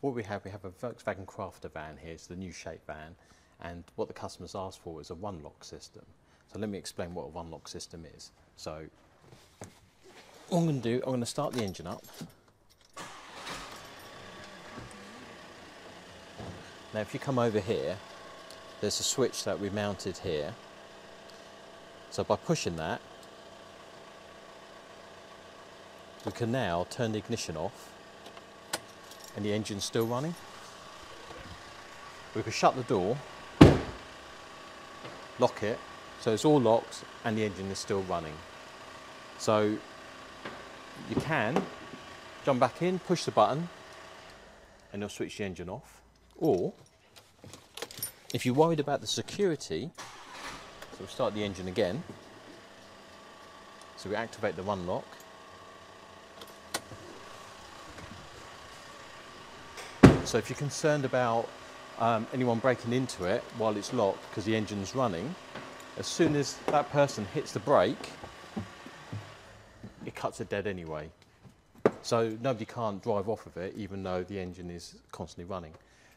what we have, we have a Volkswagen Crafter van here, it's the new shape van, and what the customers asked for is a run-lock system. So let me explain what a run-lock system is. So what I'm going to do, I'm going to start the engine up. Now if you come over here, there's a switch that we mounted here. So by pushing that, we can now turn the ignition off and the engine's still running. We can shut the door, lock it, so it's all locked and the engine is still running. So you can jump back in, push the button, and it'll switch the engine off. Or if you're worried about the security, so we'll start the engine again. So we activate the run lock. So if you're concerned about um, anyone breaking into it while it's locked because the engine's running, as soon as that person hits the brake, it cuts it dead anyway. So nobody can't drive off of it even though the engine is constantly running.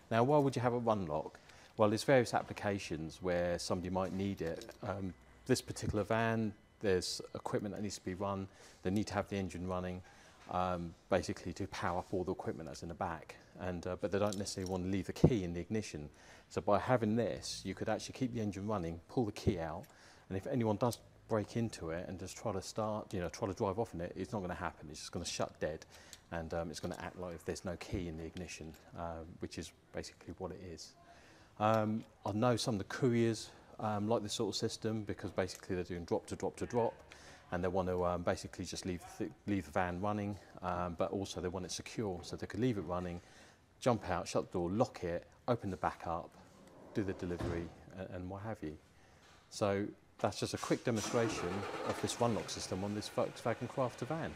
Now why would you have a run lock? Well, there's various applications where somebody might need it. Um, this particular van, there's equipment that needs to be run. They need to have the engine running, um, basically to power up all the equipment that's in the back. And, uh, but they don't necessarily want to leave the key in the ignition. So by having this, you could actually keep the engine running, pull the key out, and if anyone does break into it and just try to start, you know, try to drive off in it, it's not going to happen. It's just going to shut dead, and um, it's going to act like if there's no key in the ignition, uh, which is basically what it is. Um, I know some of the couriers um, like this sort of system because basically they're doing drop to drop to drop and they want to um, basically just leave the, leave the van running, um, but also they want it secure so they could leave it running, jump out, shut the door, lock it, open the back up, do the delivery and, and what have you. So that's just a quick demonstration of this run lock system on this Volkswagen Crafter van.